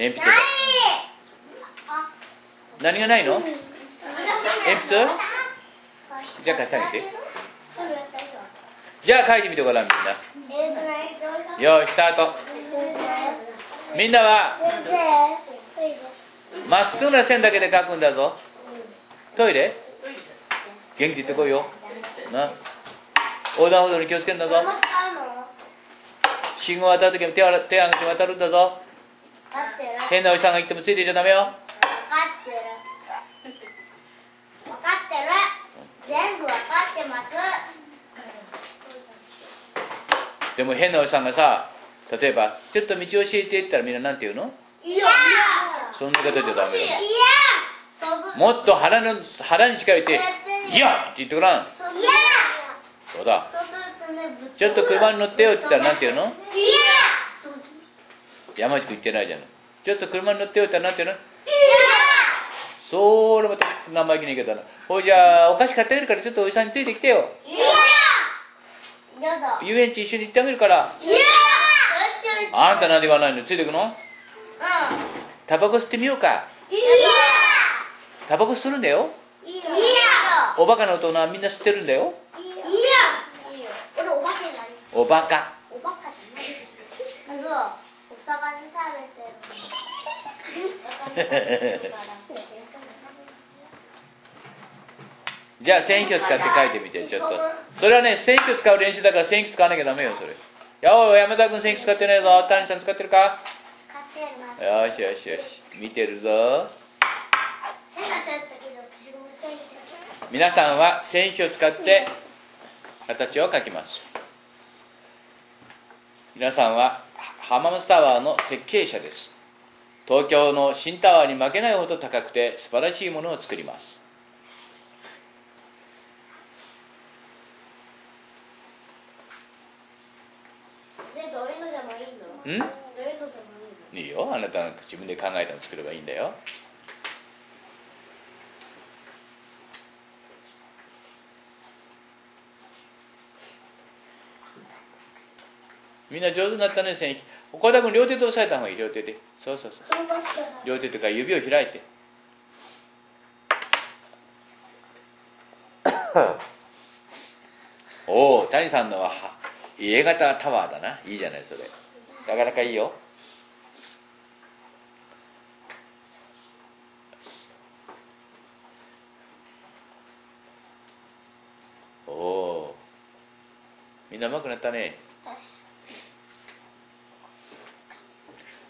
鉛筆。何がないの？鉛筆？じゃあ貸してあげて。じゃあ書いてみてごらんみんな。よーいスタート。みんなは？まっすぐな線だけで書くんだぞ。トイレ？元気言ってこいよ。な？横断歩道に気をつけるんだぞ。信号渡る時も手を手を挙げて渡るんだぞ。変なおじさんが言ってもついていちゃダメよ。全部わかってます。でも変なおじさんがさ例えば「ちょっと道教えて」って言ったらみんななんて言うの？いや。そんな形じゃダメよ。もっと腹の腹に近いて「いや!」って言ってごらん。そういやそうだ。ちょっと車に乗ってよって言ったらなんて言うの？いや山内くん言ってないじゃん。ちょっと車に乗ってよって言ったらなんて言うの？いそれまた生意気な言い方なほいじゃあお菓子買ってあげるからちょっとおじさんについてきてよ。やいやだ遊園地一緒に行ってあげるから。いやあんたなんで言わないの？ついてくの？うん。タバコ吸ってみようか。いやタバコ吸るんだよ。いやおバカな大人はみんな吸ってるんだよ。おバカおバカじゃない。あそうお魚食べてる じゃあ選挙使って書いてみてちょっと。それはね選挙使う練習だから選挙使わなきゃダメよそれ。やおい山田君選挙使ってないぞ。谷さん使ってるか？よしよしよし。見てるぞ。皆さんは選挙を使って形を描きます。皆さんは浜松タワーの設計者です。東京の新タワーに負けないほど高くて素晴らしいものを作ります。ん？いいよ。あなたが自分で考えたの作ればいいんだよ。みんな上手になったね線引き岡田君両手で押さえた方がいい両手で。そうそうそう。両手とか指を開いて。おお谷さんのはは A 型タワーだな。いいじゃないそれ。なかなかいいよ。おおみんなうまくなったね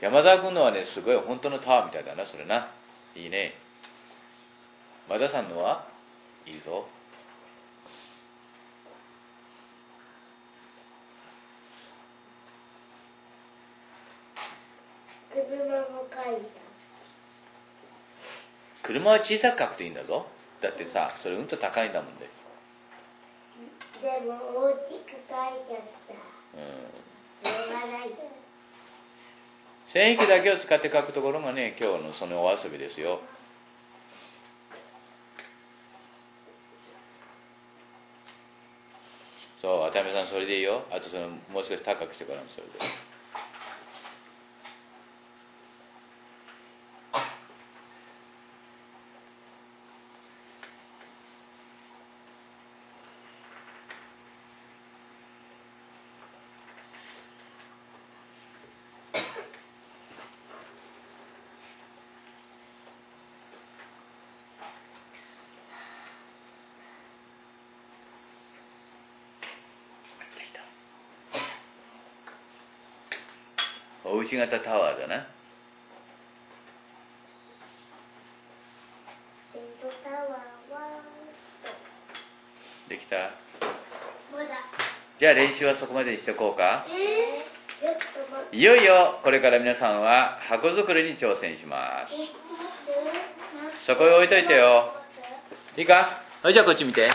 山田君のはねすごい本当のタワーみたいだなそれな。いいね。和田さんのは？いいぞ。車も書い車は小さく書くといいんだぞ。だってさそれうんと高いんだもんで。たでも大きく書いちゃった。うん。しょうがない線引きだけを使って書くところがね今日のそのお遊びですよ。そう渡辺さんそれでいいよ。あとそのもう少し高くしてからもそれで。おうち型タワーだな。できた？まだ。じゃあ練習はそこまでにしておこうか。えー、いよいよこれから皆さんは箱作りに挑戦します。そこへ置いといてよ。いいか？はいじゃあこっち見て。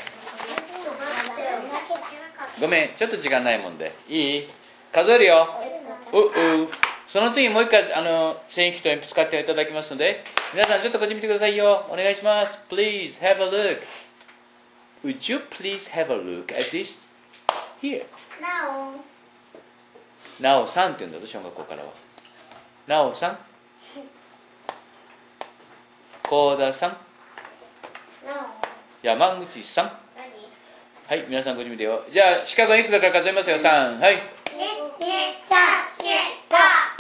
ごめんちょっと時間ないもんで。いい？数えるよ。ううその次もう一回あの線引と鉛筆使っていただきますので皆さんちょっとこっち見てくださいよ。お願いします。Please have a look. Would you please have a look at this? Here? なおなおさんって言うんだ小学校からは。なおさん幸田さん山口さんはい皆さんこっち見てよ。じゃあ四角いくつか数えますよ。3はい。1 2 3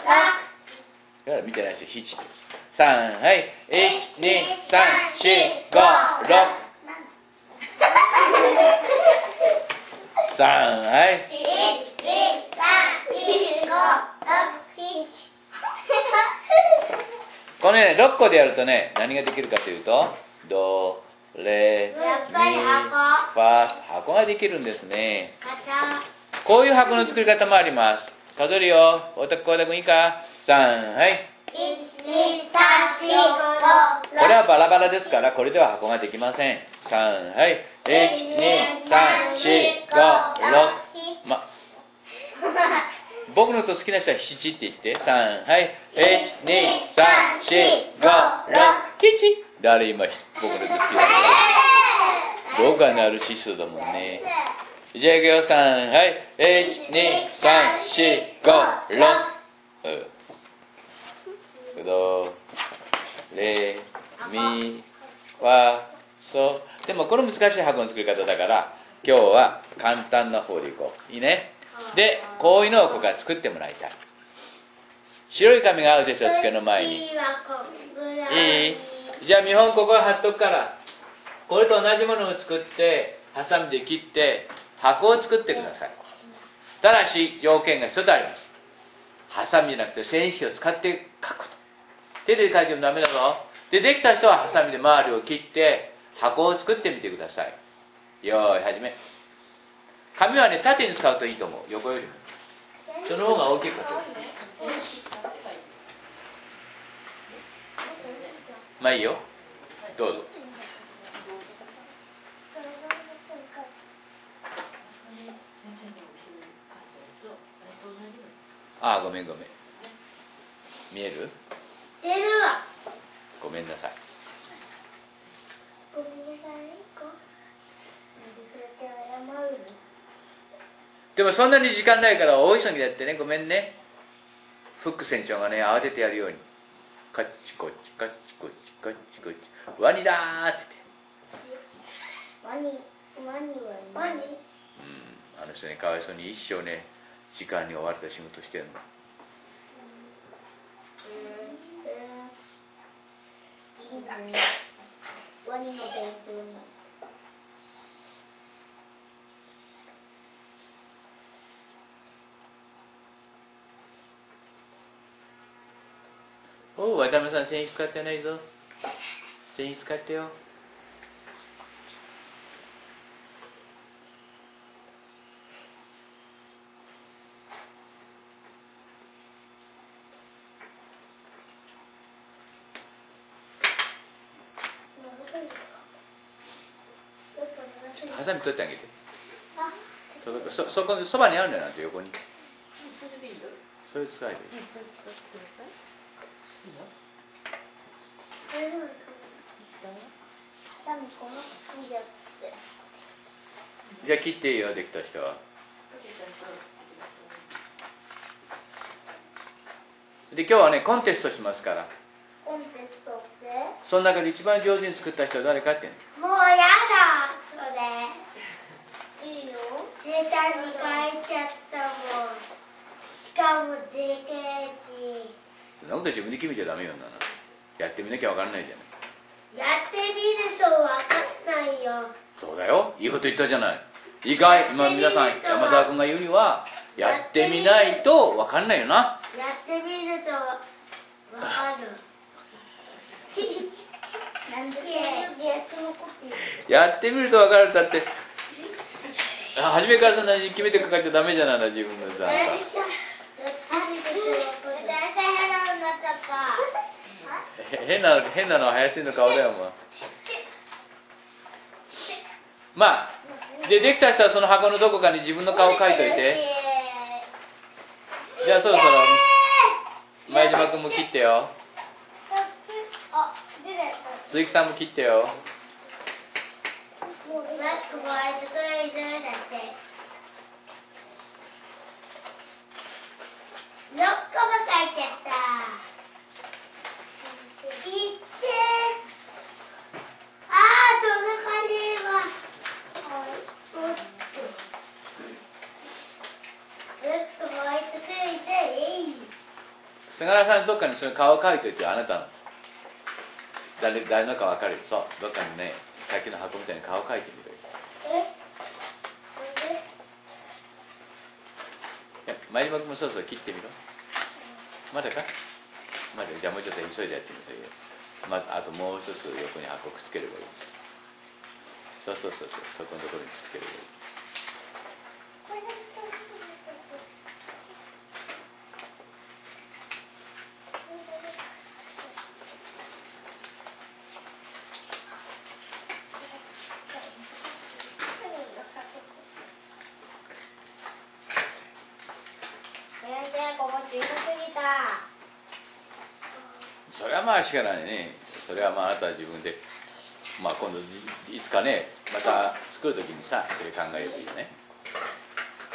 し見てないし7と。3はい。1234563 3はい。このね6個でやるとね何ができるかというとどれミファ箱ができるんですね。こういう箱の作り方もあります。数えるよ。おたこうたくんい。いか3はいこれはバラバラですからこれでは箱ができません。3はい。12345ま僕のと好きな人は7って言って。3はい。1234567誰今僕のと好きなの僕がナルシストだもんねじゃあいくよ3はい。12345ドレミファソでもこの難しい箱の作り方だから今日は簡単な方でいこう。いいね。でこういうのをここから作ってもらいたい。白い紙が合うでしょ机の前に。いい。じゃあ見本ここ貼っとくから。これと同じものを作ってハサミで切って箱を作ってください。ただし条件が一つあります。ハサミじゃなくて線紙を使って書くと。手で書いてもダメだぞ。でできた人はハサミで周りを切って箱を作ってみてください。よーい始め。紙はね縦に使うといいと思う。横よりも。その方が大きく書けるまあいいよ。どうぞ。ああごめんごめん。見える？出るわ。ごめんなさい。ごめんなさい。でもそんなに時間ないから大急ぎでやってね。ごめんね。フック船長がね慌ててやるように。カッチコチカッチコチカッチコチ。ワニだーってワニワニはワニ。言ってうん。あの人ねかわいそうに一生ね時間に追われた仕事してるの。いいねワニの勉強になるお渡辺さん繊維使ってないぞ。繊維使ってよハサミ取ってあげて。そそこそばにあるんだよなんて横に。それ使えじゃあ切っていいよできた人は。で今日はねコンテストしますから。コンテストって？その中で一番上手に作った人は誰かってもうやだそれいいよネタに書いちゃったもんしかもでけえしそんなこと自分で決めちゃダメよなやってみなきゃ分からないじゃない。やってみるとわかんないよ。そうだよ。いいこと言ったじゃない。意外。今皆さん山田君が言うにはやってみないと分かんないよな。やってみるとわかる。なんでやって残っているやってみると分かる。だってあ初めからそんなに決めてかかっちゃダメじゃないの自分のさ先生変なのになっちゃったへ変な変なのは林の顔だよもうまあでできた人はその箱のどこかに自分の顔描いといて。じゃあそろそろ前島君も切ってよ。鈴木さんも切ってよ。6個も書いちゃったいって菅原さんどっかにその顔書いといてあなたの。誰誰のか分かるよ。そう。どっかにねさっきの箱みたいに顔書いてみる。えなんでいや前島君もそろそろ切ってみろ。まだか？まだ。じゃあもうちょっと急いでやってみなさいよ、まあ、あともう一つ横に箱くっつければいい。そうそうそうそう。そこのところにくっつければいい先生ここ小さすぎたそれはまあしかないね。それはまああなたは自分でまあ今度いつかねまた作る時にさそれ考えればいいよね。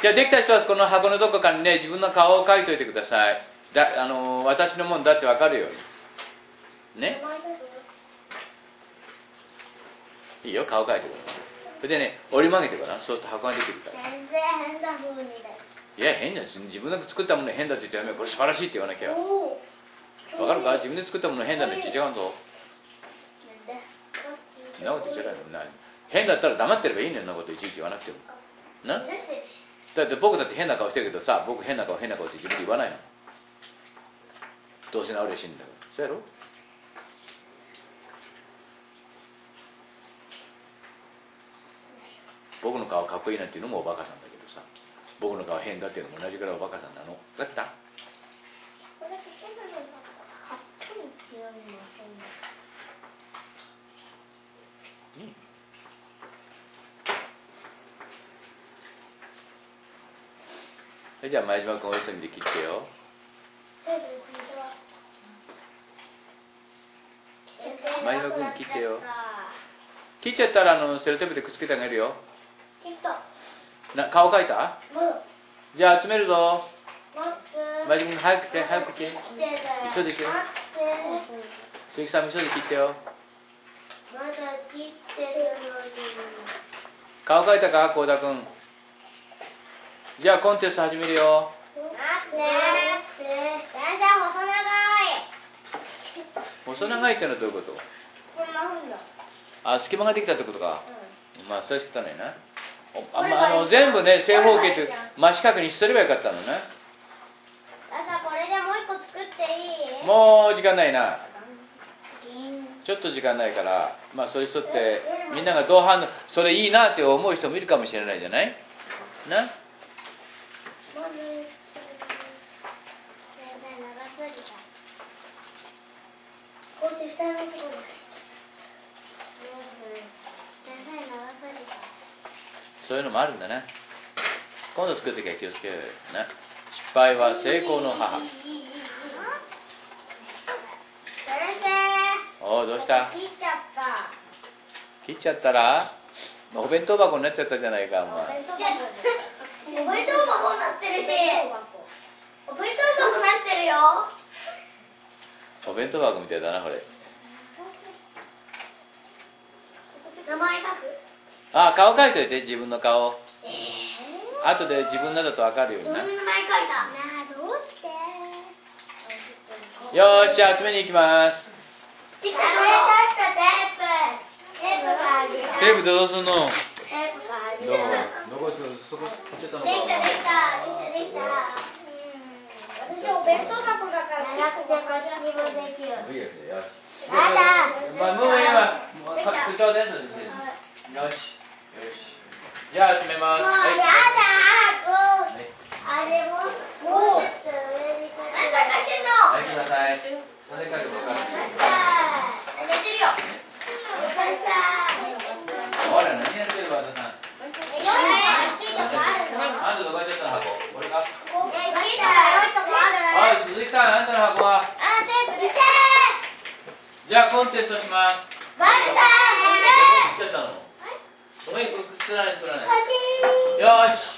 じゃあできた人はこの箱のどこかにね自分の顔を描いといてください。だあの私のもんだって分かるように。ね？いいよ顔描いてごらん。それでね折り曲げてごらん。そうすると箱ができるから。全然変な風にだいや変だ自分が作ったもの変だって言っちゃダメこれ素晴らしいって言わなきゃおお分かるか？自分で作ったもの変だね。って言っちゃうぞ。そんなこと言っちゃダメな変だったら黙ってればいいねんそんなこといちいち言わなくても。な？だって僕だって変な顔してるけどさ僕変な顔変な顔って自分で言わないの。どうせ治りゃしいんだから。そうやろ？僕の顔かっこいいなんていうのもおバカさんだけどさ。僕の顔変だっていうのも同じぐらいおバカさんなの。だったこれかけるのかっこいはいじゃあ前島君お急ぎで切ってよ。前田君切ってよ。切っちゃったらあのセロテープでくっつけてあげるよ。きっとな顔描いた？じゃあ集めるぞ。前島君早く来て早く来て。急いで来て待って鈴木さんも急いで切ってよ。まだ切ってるのに。顔描いたか幸田君。じゃあコンテスト始めるよ。待って。先生細長い細長いってのはどういうこと？こんなふうだ。あ隙間ができたってことか。まあそれは仕方ないな。おあ,、まあ、あの全部ね正方形って真四角にしとればよかったのね。朝これでもう一個作っていい？もう時間ないな。銀ちょっと時間ないからまあそういう人ってみんながどう反応それいいなって思う人もいるかもしれないじゃない？な？そういうのもあるんだな。今度作るときは気をつけようよ。な？失敗は成功の母先おおどうした？生切っちゃった。切っちゃったら？お弁当箱になっちゃったじゃないかお前。お弁当お弁当箱になってるし。お弁当箱になってるよ。お弁当箱みたいだなこれ。名前書く？あ顔描いといて自分の顔。後で自分のだと分かるようにな。どんな名前書いた。なあどうして？よーし集めに行きますテープテープがあげた。テープでどうすんのどテープがあげた。どこそこ切ってた。のできた。できた。できた。できた。私お弁当箱だから長くてこっちもできるいいよよしやだまあもう今もう口調ですよしよしじゃあ集めますもうはいやだもうはいあれももうちょっと上に何探してんのはいくださいそれから分かる寝てるよお母さんほら何やってる和田さんえ、あっちにもあるのあんたどこ行っちゃったの箱これかえ、聞いたら良いとこあるおい鈴木さんあんたの箱は。じゃあコンテストします。バッタ来ちゃったの。ごめんこれつらないつらない。ー。よーし